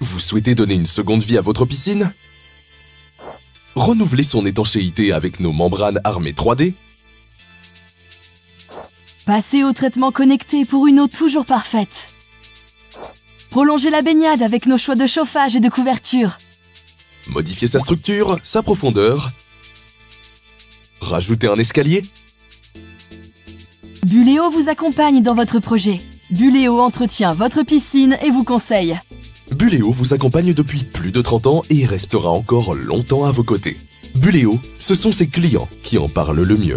Vous souhaitez donner une seconde vie à votre piscine? Renouveler son étanchéité avec nos membranes armées 3D Passez au traitement connecté pour une eau toujours parfaite. Prolongez la baignade avec nos choix de chauffage et de couverture. Modifier sa structure, sa profondeur Rajouter un escalier Buléo vous accompagne dans votre projet. Buléo entretient votre piscine et vous conseille. Buléo vous accompagne depuis plus de 30 ans et restera encore longtemps à vos côtés. Buléo, ce sont ses clients qui en parlent le mieux.